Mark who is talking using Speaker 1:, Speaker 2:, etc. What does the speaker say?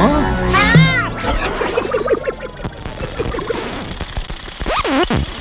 Speaker 1: 어? 아!